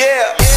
Yeah.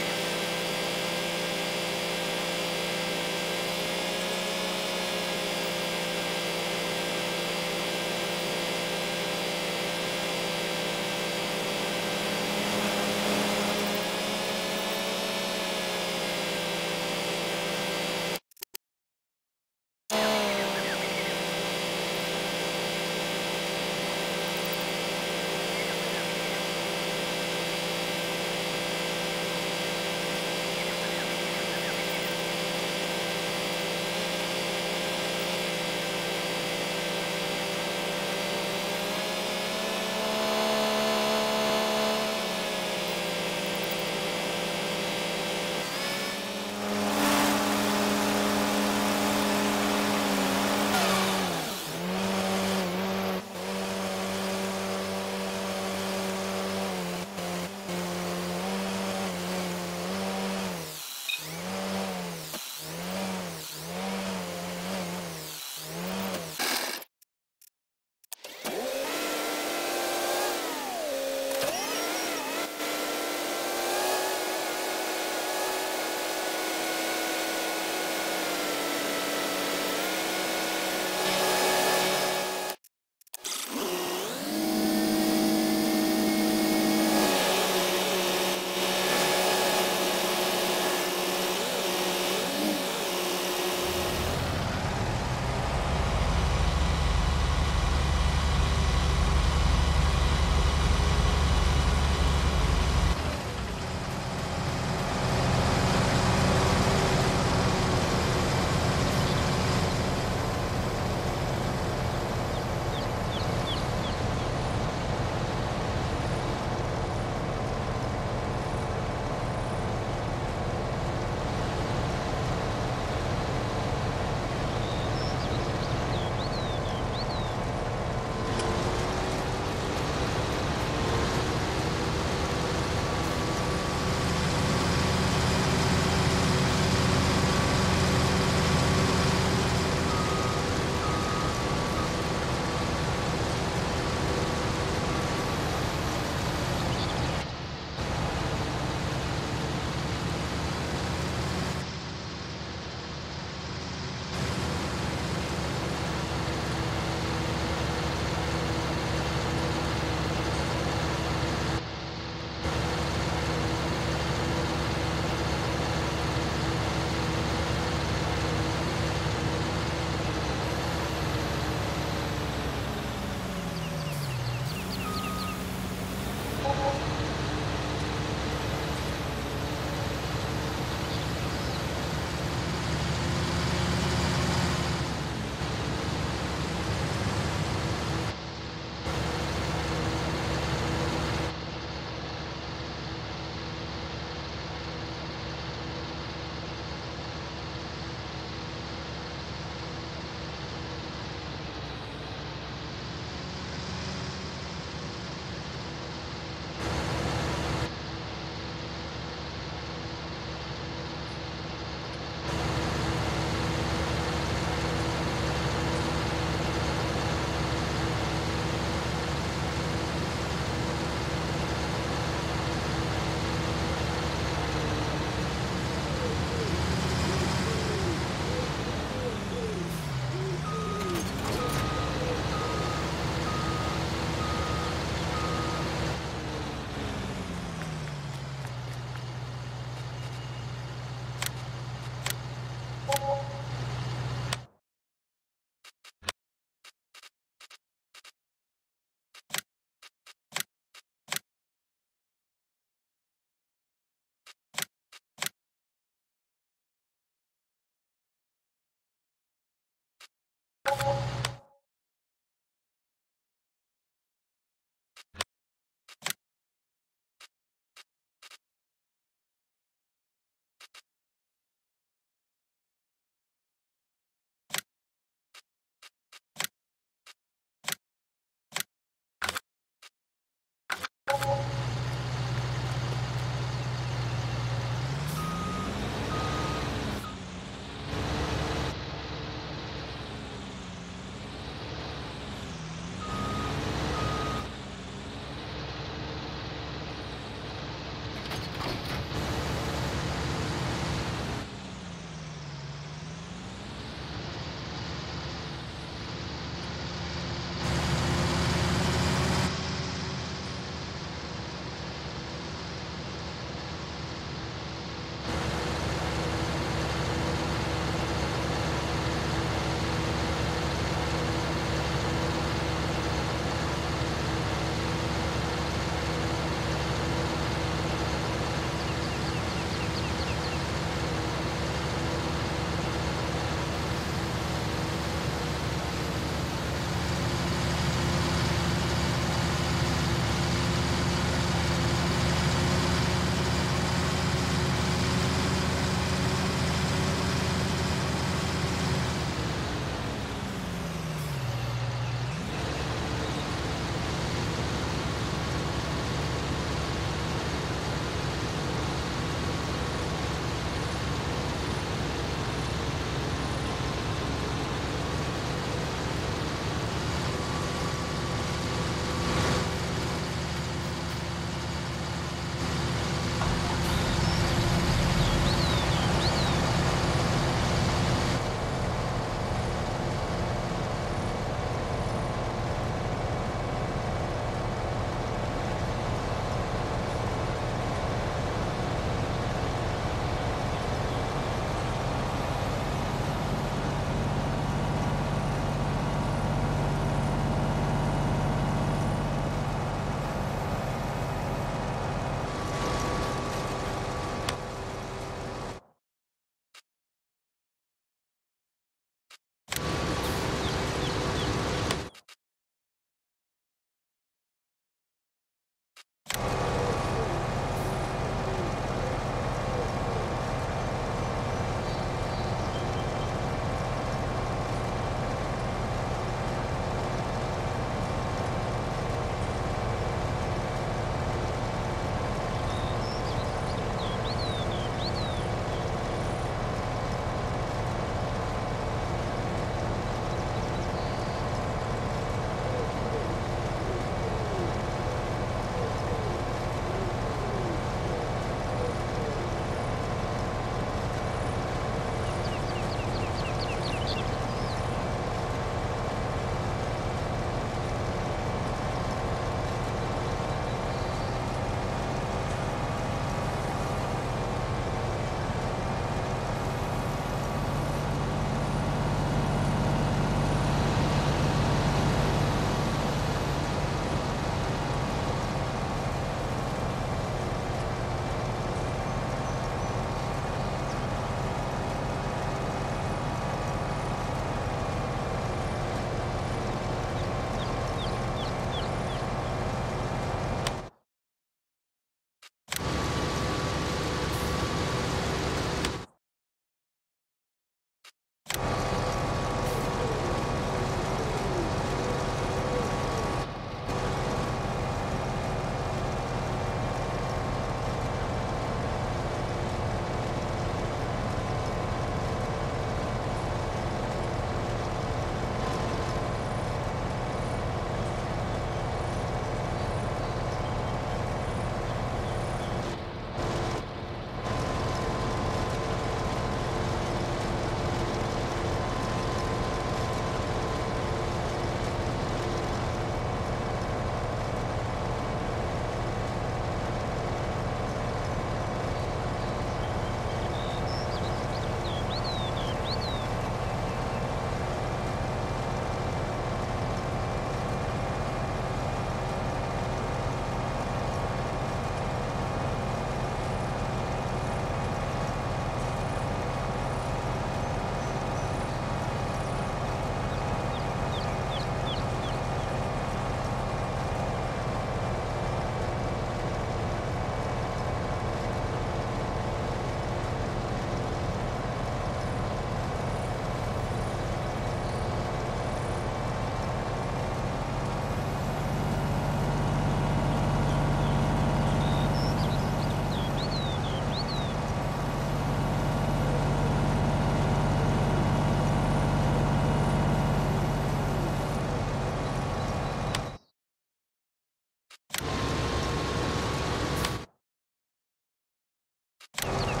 You